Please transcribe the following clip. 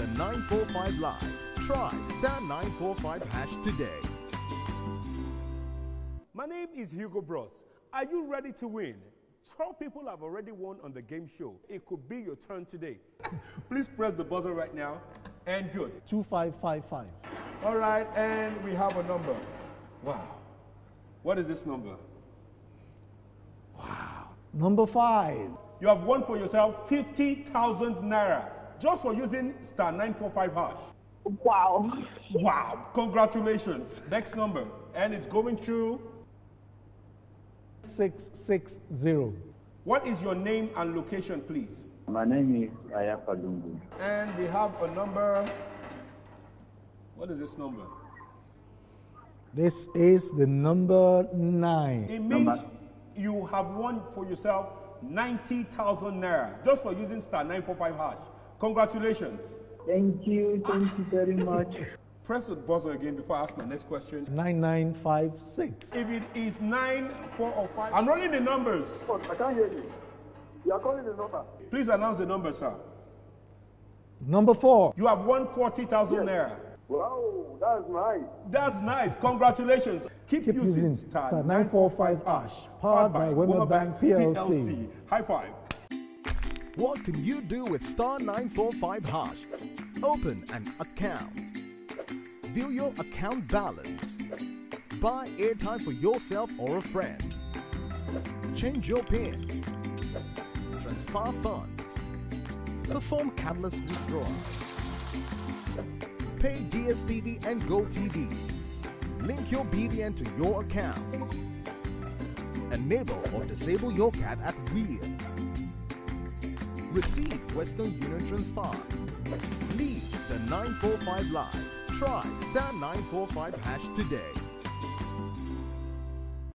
the 945 Live. Try star 945 hash today. My name is Hugo Bros. Are you ready to win? 12 people have already won on the game show. It could be your turn today. Please press the buzzer right now. And good. 2555. All right, and we have a number. Wow. What is this number? Wow. Number five. You have won for yourself 50,000 naira just for using star 945 hash. Wow. Wow, congratulations. Next number, and it's going through. 660. What is your name and location, please? My name is Ayafa Lungu. And we have a number. What is this number? This is the number nine. It means you have won for yourself 90,000 naira just for using star 945 hash. Congratulations. Thank you. Thank you very much. Press the buzzer again before I ask my next question. 9956. If it is 9, 4, or 5, I'm running the numbers. I can't hear you. You are calling the number. Please announce the number, sir. Number four. You have won 40,000 naira. Wow, that's nice. That's nice. Congratulations. Keep, Keep using using star star 945 945 hash. powered by Wema Bank PLC. High five. What can you do with star 945 hash? Open an account. View your account balance. Buy airtime for yourself or a friend. Change your PIN. Transfer funds. Perform cardless withdrawals. Pay DSTV and GoTV. Link your BVN to your account. Enable or disable your CAT at will. Receive Western Union transfers. Leave the 945 Live. Try star 945 hash today.